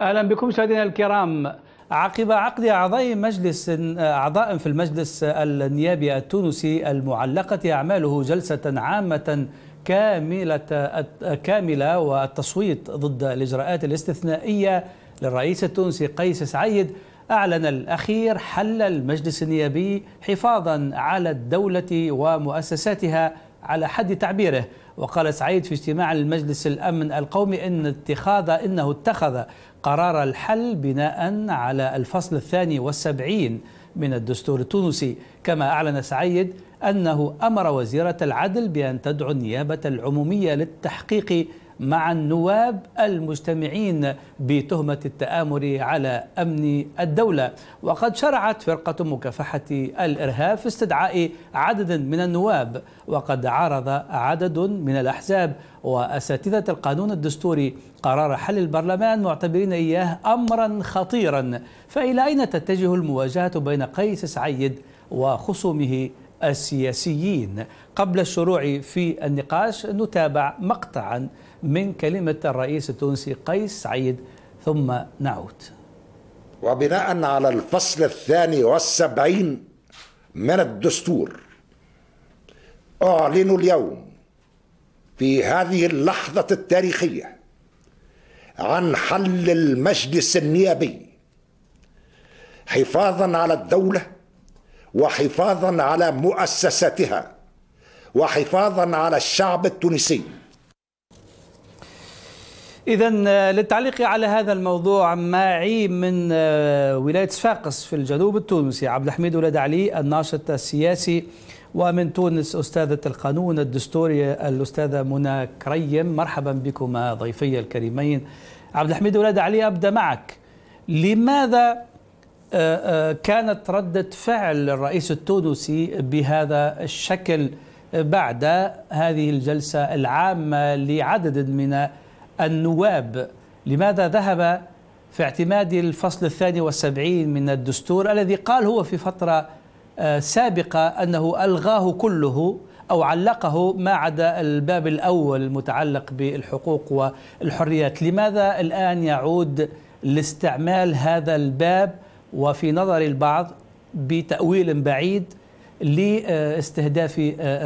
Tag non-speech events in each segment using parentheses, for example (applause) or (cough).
أهلا بكم مشاهدينا الكرام. عقب عقد أعضاء مجلس أعضاء في المجلس النيابي التونسي المعلقة أعماله جلسة عامة كاملة كاملة والتصويت ضد الإجراءات الاستثنائية للرئيس التونسي قيس سعيد أعلن الأخير حل المجلس النيابي حفاظا على الدولة ومؤسساتها على حد تعبيره. وقال سعيد في اجتماع المجلس الأمن القومي إن اتخاذ إنه اتخذ قرار الحل بناء على الفصل الثاني والسبعين من الدستور التونسي. كما أعلن سعيد أنه أمر وزيرة العدل بأن تدعو النيابة العمومية للتحقيق مع النواب المجتمعين بتهمة التآمر على أمن الدولة. وقد شرعت فرقة مكافحة الإرهاب في استدعاء عدد من النواب وقد عارض عدد من الأحزاب. وأساتذة القانون الدستوري قرار حل البرلمان معتبرين إياه أمرا خطيرا. فإلى أين تتجه المواجهة بين قيس سعيد وخصومه السياسيين. قبل الشروع في النقاش نتابع مقطعا من كلمة الرئيس التونسي قيس سعيد. ثم نعود. وبناء على الفصل الثاني والسبعين من الدستور أعلن اليوم في هذه اللحظة التاريخية عن حل المجلس النيابي حفاظا على الدولة وحفاظا على مؤسساتها وحفاظا على الشعب التونسي. إذا للتعليق على هذا الموضوع معي من ولاية صفاقس في الجنوب التونسي؟ عبد الحميد ولاد علي الناشط السياسي ومن تونس أستاذة القانون الدستوري الأستاذة منى كريم. مرحبا بكما ضيفي الكريمين. عبد الحميد ولاد علي أبدأ معك. لماذا كانت ردة فعل الرئيس التونسي بهذا الشكل بعد هذه الجلسة العامة لعدد من النواب. لماذا ذهب في اعتماد الفصل الثاني والسبعين من الدستور الذي قال هو في فترة سابقة أنه ألغاه كله أو علقه ما عدا الباب الأول المتعلق بالحقوق والحريات؟ لماذا الآن يعود لاستعمال هذا الباب وفي نظر البعض بتأويل بعيد لاستهداف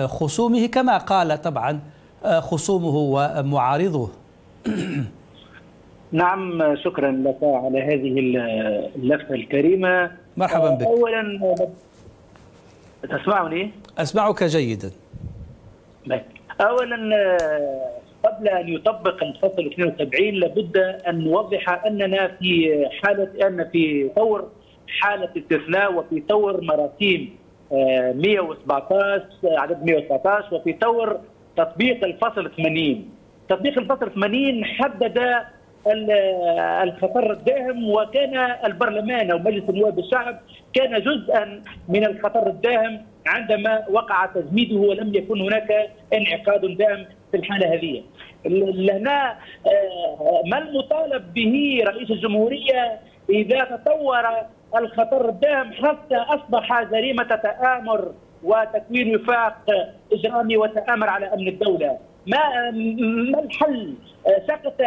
خصومه كما قال طبعا خصومه ومعارضه. (clears throat) نعم شكرا لك على هذه اللفته الكريمة. مرحبا بك. اولا تسمعني؟ أسمعك جيدا. اولا قبل أن يطبق الفصل 72 لابد أن نوضح أننا في حالة أن في طور حالة استثناء وفي طور مراسيم 117 عدد 117 وفي طور تطبيق الفصل 80 تطبيق الفصل 80 حدد الخطر الداهم وكان البرلمان أو مجلس النواب الشعب كان جزءا من الخطر الداهم عندما وقع تجميده ولم يكن هناك انعقاد دائم في الحالة هذه. هنا ما المطالب به رئيس الجمهورية إذا تطور الخطر الداهم حتى أصبح جريمة تآمر وتكوين وفاق إجرامي وتآمر على أمن الدولة. ما ما الحل؟ سكت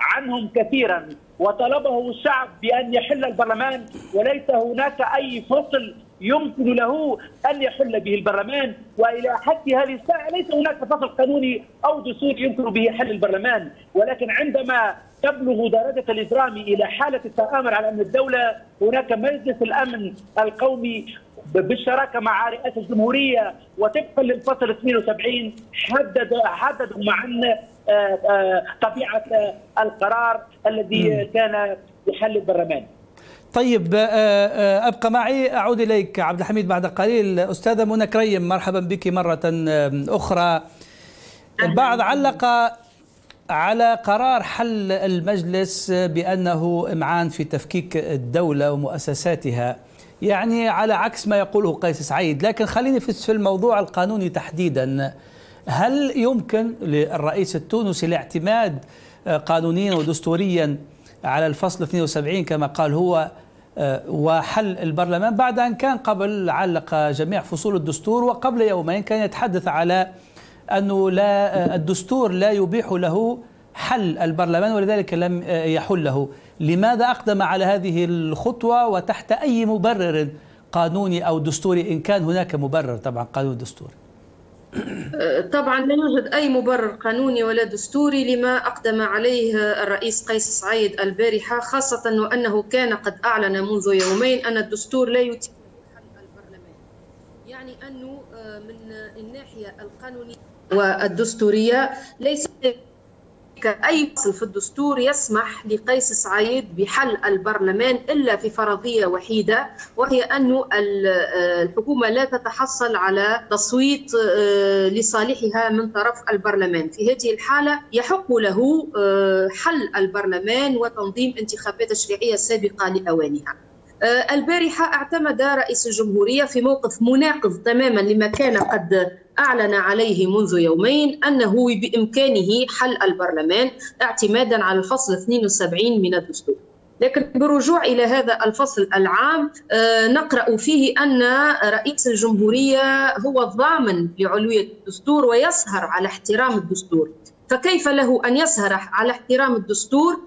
عنهم كثيرا وطلبه الشعب بأن يحل البرلمان وليس هناك أي فصل يمكن له أن يحل به البرلمان وإلى حد هذه الساعة ليس هناك فصل قانوني أو دستوري يمكن به حل البرلمان ولكن عندما تبلغ درجة الإجرام إلى حالة التآمر على امن الدولة هناك مجلس الأمن القومي بالشراكة مع رئاسة الجمهورية وطبقا للفصل 72 حدد حددوا معنا طبيعة القرار الذي كان يحل البرلمان. طيب أبقى معي أعود إليك عبد الحميد بعد قليل أستاذة منى كريم مرحبا بك مرة أخرى. البعض علق على قرار حل المجلس بأنه إمعان في تفكيك الدولة ومؤسساتها. يعني على عكس ما يقوله قيس سعيد لكن خليني في الموضوع القانوني تحديدا هل يمكن للرئيس التونسي الاعتماد قانونيا ودستوريا على الفصل 72 كما قال هو وحل البرلمان بعد أن كان قبل علق جميع فصول الدستور وقبل يومين كان يتحدث على أنه لا الدستور لا يبيح له حل البرلمان ولذلك لم يحله لماذا أقدم على هذه الخطوة وتحت أي مبرر قانوني أو دستوري؟ إن كان هناك مبرر طبعا قانون دستوري. طبعا لا يوجد أي مبرر قانوني ولا دستوري لما أقدم عليه الرئيس قيس سعيد البارحة خاصة وأنه كان قد أعلن منذ يومين أن الدستور لا يتيح حل البرلمان. يعني أنه من الناحية القانونية والدستورية ليس أي فصل في الدستور يسمح لقيس سعيد بحل البرلمان إلا في فرضية وحيدة وهي أن الحكومة لا تتحصل على تصويت لصالحها من طرف البرلمان. في هذه الحالة يحق له حل البرلمان وتنظيم انتخابات تشريعية سابقة لأوانها. البارحة اعتمد رئيس الجمهورية في موقف مناقض تماما لما كان قد أعلن عليه منذ يومين أنه بإمكانه حل البرلمان اعتمادا على الفصل 72 من الدستور لكن بالرجوع إلى هذا الفصل العام نقرأ فيه أن رئيس الجمهورية هو الضامن لعلوية الدستور ويسهر على احترام الدستور. فكيف له أن يسهر على احترام الدستور؟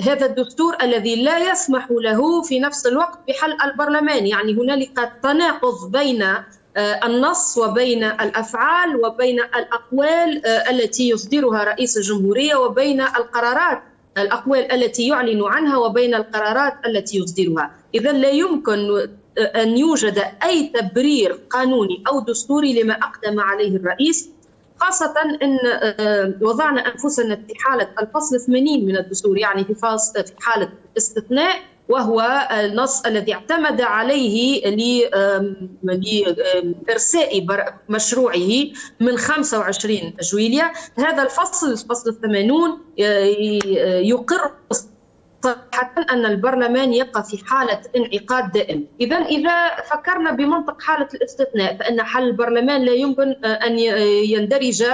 هذا الدستور الذي لا يسمح له في نفس الوقت بحل البرلمان. يعني هنالك تناقض بين النص وبين الأفعال وبين الأقوال التي يصدرها رئيس الجمهورية وبين القرارات الأقوال التي يعلن عنها وبين القرارات التي يصدرها. اذا لا يمكن أن يوجد أي تبرير قانوني أو دستوري لما أقدم عليه الرئيس خاصة أن وضعنا أنفسنا في حالة الفصل 80 من الدستور يعني في حالة استثناء وهو النص الذي اعتمد عليه لإرساء مشروعه من 25 جويليا هذا الفصل الفصل 80 يقر صراحة أن البرلمان يبقى في حالة انعقاد دائم. إذا إذا فكرنا بمنطق حالة الاستثناء فإن حل البرلمان لا يمكن أن يندرج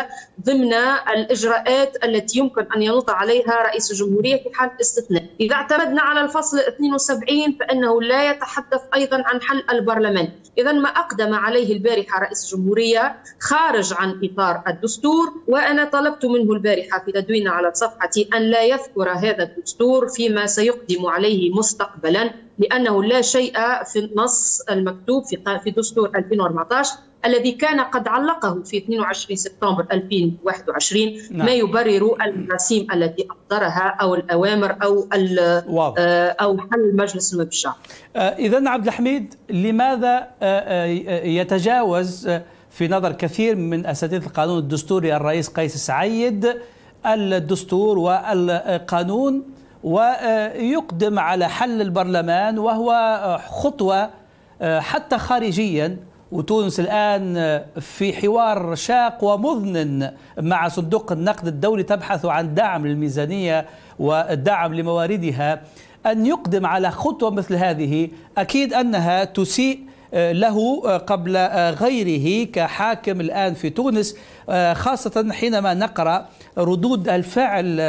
ضمن الإجراءات التي يمكن أن ينوط عليها رئيس الجمهورية في حالة الاستثناء. إذا اعتمدنا على الفصل 72 فإنه لا يتحدث أيضا عن حل البرلمان. إذا ما أقدم عليه البارحة رئيس الجمهورية خارج عن إطار الدستور وأنا طلبت منه البارحة في تدوين على صفحتي أن لا يذكر هذا الدستور فيما سيقدم عليه مستقبلا لأنه لا شيء في النص المكتوب في في دستور 2014 الذي كان قد علقه في 22 سبتمبر 2021 نعم. ما يبرر المراسيم التي أصدرها أو الأوامر أو أو حل مجلس النواب الشعب. إذا عبد الحميد لماذا يتجاوز في نظر كثير من أساتذة القانون الدستوري الرئيس قيس سعيد الدستور والقانون ويقدم على حل البرلمان وهو خطوة حتى خارجيا وتونس الآن في حوار شاق ومظن مع صندوق النقد الدولي تبحث عن دعم للميزانية والدعم لمواردها. أن يقدم على خطوة مثل هذه أكيد أنها تسيء له قبل غيره كحاكم الآن في تونس خاصة حينما نقرأ ردود الفعل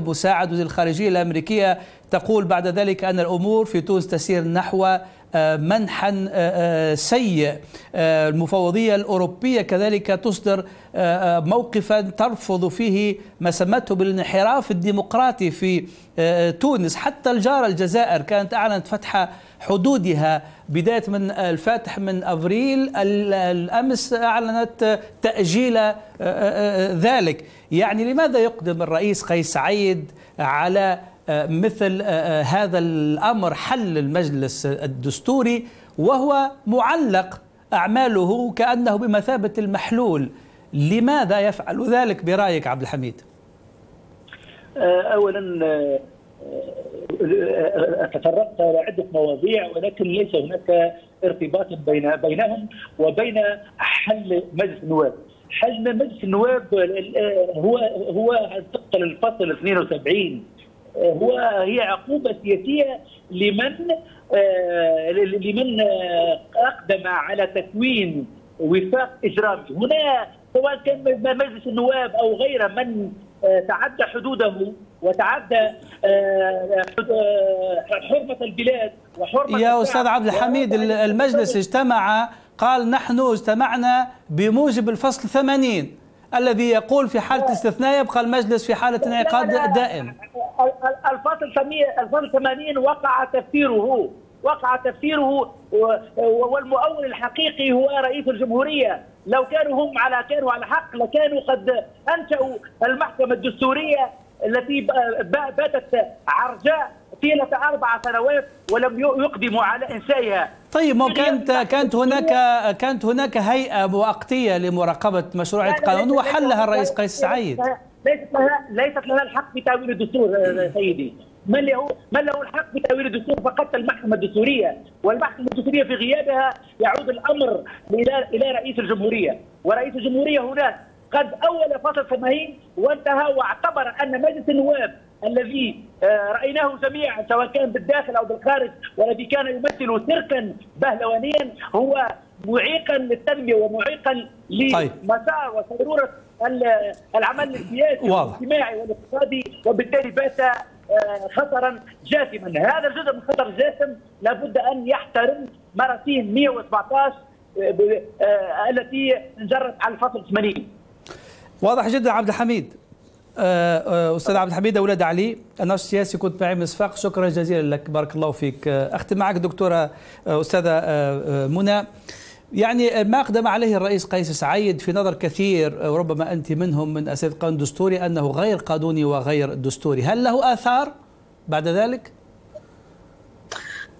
مساعد وزير الخارجية الأمريكية تقول بعد ذلك أن الأمور في تونس تسير نحو منحا سيء. المفوضية الأوروبية كذلك تصدر موقفا ترفض فيه ما سمته بالانحراف الديمقراطي في تونس. حتى الجارة الجزائر كانت أعلنت فتح حدودها بداية من الفاتح من أفريل. الأمس أعلنت تأجيل ذلك. يعني لماذا يقدم الرئيس قيس سعيد على مثل هذا الأمر حل المجلس الدستوري وهو معلق أعماله كأنه بمثابة المحلول. لماذا يفعل ذلك برأيك عبد الحميد؟ اولا تطرقت إلى عدة مواضيع ولكن ليس هناك ارتباط بين بينهم وبين حل مجلس النواب. حل مجلس النواب هو هو طبقا للفصل 72 هو هي عقوبة سياسية لمن لمن أقدم على تكوين وفاق إجرامي هنا سواء كان مجلس النواب أو غيره من تعدى حدوده وتعدى حرمة البلاد وحرمة يا أستاذ عبد الحميد المجلس اجتمع قال نحن اجتمعنا بموجب الفصل 80 الذي يقول في حالة استثناء يبقى المجلس في حالة انعقاد دائم. الفصل الفصل 80 وقع تفسيره. وقع تفسيره والمؤول الحقيقي هو رئيس الجمهورية. لو كانوا هم على كانوا على حق لكانوا قد أنشأوا المحكمة الدستورية التي باتت عرجاء طيله أربع سنوات ولم يقدموا على إنشائها. طيب ما كانت كانت هناك كانت هناك هيئة وقتيه لمراقبة مشروعيه القانون وحلها الرئيس قيس سعيد. ليست لها ليست لها الحق بتاويل الدستور سيدي. من له من له الحق بتاويل الدستور؟ فقط المحكمة الدستورية. والمحكمة الدستورية في غيابها يعود الأمر إلى إلى رئيس الجمهورية. ورئيس الجمهورية هناك قد أول فصل 80 وانتهى واعتبر أن مجلس النواب الذي رأيناه جميعا سواء كان بالداخل أو بالخارج والذي كان يمثل سركا بهلوانيا هو معيقا للتنميه ومعيقا لمسار وسيروره العمل السياسي والاجتماعي والاقتصادي وبالتالي بات خطرا جاثما. هذا الجزء من خطر الجاثم لابد أن يحترم مراسيم 117 التي انجرت على الفصل 80 واضح جدا عبد الحميد. أستاذ عبد الحميد أولاد علي الناشط السياسي كنت معي من صفاق شكرا جزيلا لك. بارك الله فيك. أختم معك دكتورة أستاذة منى. يعني ما أقدم عليه الرئيس قيس سعيد في نظر كثير وربما أنت منهم من أساتذة القانون الدستوري أنه غير قانوني وغير دستوري هل له آثار بعد ذلك؟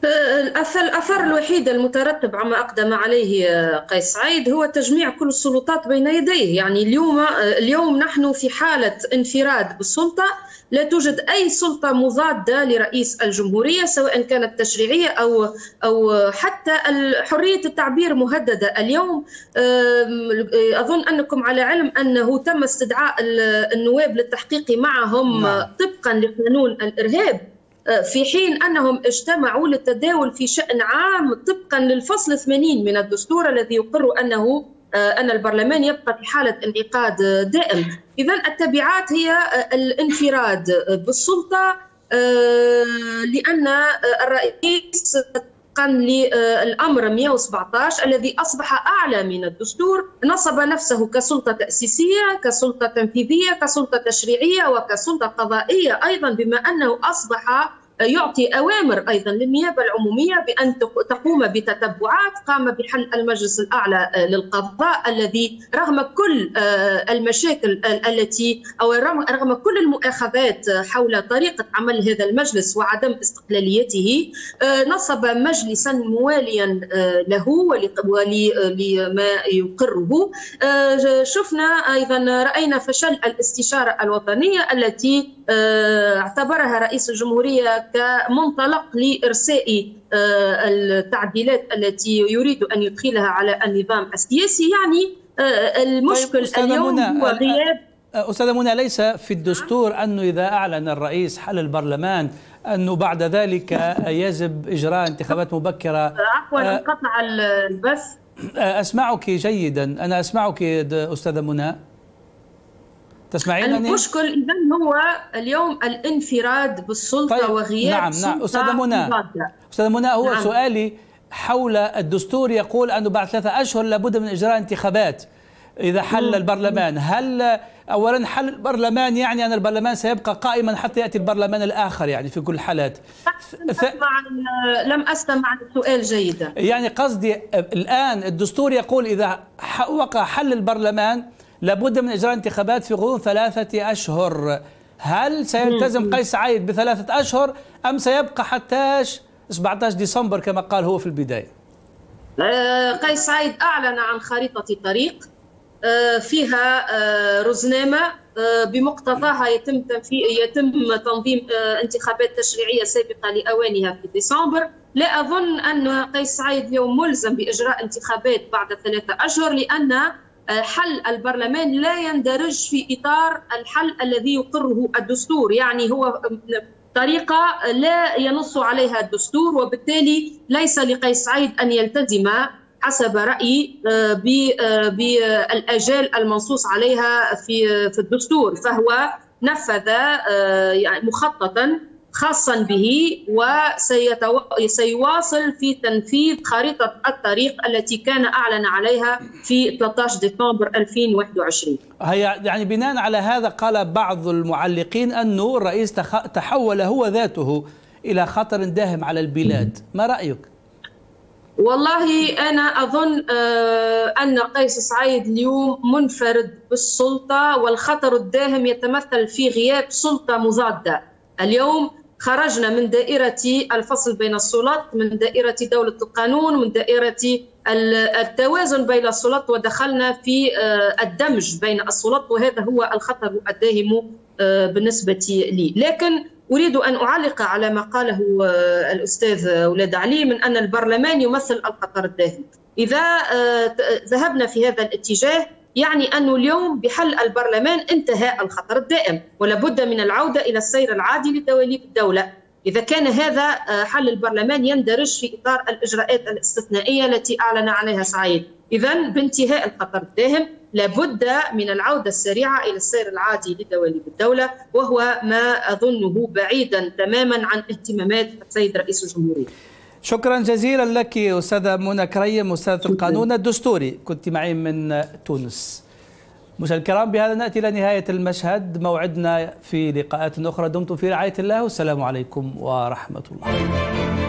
الأثر الوحيد المترتب عما أقدم عليه قيس سعيد هو تجميع كل السلطات بين يديه. يعني اليوم اليوم نحن في حالة انفراد بالسلطة لا توجد أي سلطة مضادة لرئيس الجمهورية سواء كانت تشريعية أو أو حتى حرية التعبير مهددة. اليوم أظن أنكم على علم أنه تم استدعاء النواب للتحقيق معهم طبقا لقانون الإرهاب. في حين أنهم اجتمعوا للتداول في شأن عام طبقا للفصل 80 من الدستور الذي يقر أنه أن البرلمان يبقى في حالة انعقاد دائم. إذا التبعات هي الانفراد بالسلطة لأن الرئيس طبقا للأمر 117 الذي أصبح أعلى من الدستور نصب نفسه كسلطة تأسيسية كسلطة تنفيذية كسلطة تشريعية وكسلطة قضائية أيضا بما أنه أصبح يعطي أوامر أيضا للنيابة العمومية بأن تقوم بتتبعات قام بحل المجلس الأعلى للقضاء الذي رغم كل المشاكل التي أو رغم كل المؤاخذات حول طريقة عمل هذا المجلس وعدم استقلاليته نصب مجلسا مواليا له ولما يقره. شفنا أيضا رأينا فشل الاستشارة الوطنية التي اعتبرها رئيس الجمهورية كمنطلق لإرساء التعديلات التي يريد أن يدخلها على النظام السياسي. يعني المشكل طيب اليوم هو غياب. أستاذة منى ليس في الدستور أنه إذا أعلن الرئيس حل البرلمان أنه بعد ذلك يجب إجراء انتخابات مبكرة؟ عفوا انقطع البث. أسمعك جيدا. أنا أسمعك أستاذة منى. تسمعينني؟ المشكل إذا هو اليوم الانفراد بالسلطة طيب وغياب نعم نعم. أستاذة منى أستاذة منى هو نعم. سؤالي حول الدستور يقول انه بعد ثلاثة أشهر لابد من إجراء انتخابات إذا حل البرلمان. هل اولا حل البرلمان يعني أن البرلمان سيبقى قائما حتى يأتي البرلمان الآخر يعني في كل الحالات؟ لم لم أستمع السؤال جيدا يعني قصدي الآن الدستور يقول إذا وقع حل البرلمان لابد من إجراء انتخابات في غضون ثلاثة أشهر. هل سيلتزم قيس سعيد بثلاثة أشهر أم سيبقى حتى 17 ديسمبر كما قال هو في البداية؟ قيس سعيد أعلن عن خريطة طريق فيها رزنامه بمقتضاها يتم يتم تنظيم انتخابات تشريعية سابقة لأوانها في ديسمبر. لا أظن أن قيس سعيد اليوم ملزم بإجراء انتخابات بعد ثلاثة أشهر لأن حل البرلمان لا يندرج في إطار الحل الذي يقره الدستور. يعني هو طريقة لا ينص عليها الدستور وبالتالي ليس لقيس سعيد أن يلتزم حسب رايي بالأجال المنصوص عليها في في الدستور. فهو نفذ يعني مخططا خاصا به وسيواصل في تنفيذ خريطة الطريق التي كان أعلن عليها في 13 ديسمبر 2021 هي يعني بناء على هذا قال بعض المعلقين أنه الرئيس تحول هو ذاته إلى خطر داهم على البلاد. ما رأيك؟ والله أنا أظن أن قيس سعيد اليوم منفرد بالسلطة والخطر الداهم يتمثل في غياب سلطة مضادة اليوم خرجنا من دائرة الفصل بين السلطات من دائرة دولة القانون من دائرة التوازن بين السلطات ودخلنا في الدمج بين السلطات وهذا هو الخطر الداهم بالنسبة لي. لكن أريد أن أعلق على ما قاله الأستاذ ولاد علي من أن البرلمان يمثل الخطر الداهم. إذا ذهبنا في هذا الاتجاه يعني أنه اليوم بحل البرلمان انتهى الخطر الدائم ولا بد من العودة إلى السير العادي لدواليب الدولة إذا كان هذا حل البرلمان يندرج في إطار الإجراءات الاستثنائية التي أعلن عليها سعيد. إذا بانتهاء الخطر الداهم لابد من العودة السريعة إلى السير العادي لدواليب الدولة وهو ما أظنه بعيدا تماما عن اهتمامات السيد رئيس الجمهورية. شكرا جزيلا لك أستاذة منى كريم أستاذة القانون الدستوري. كنت معي من تونس. مشاهدينا الكرام بهذا نأتي إلى نهاية المشهد. موعدنا في لقاءات أخرى دمتم في رعاية الله. والسلام عليكم ورحمة الله.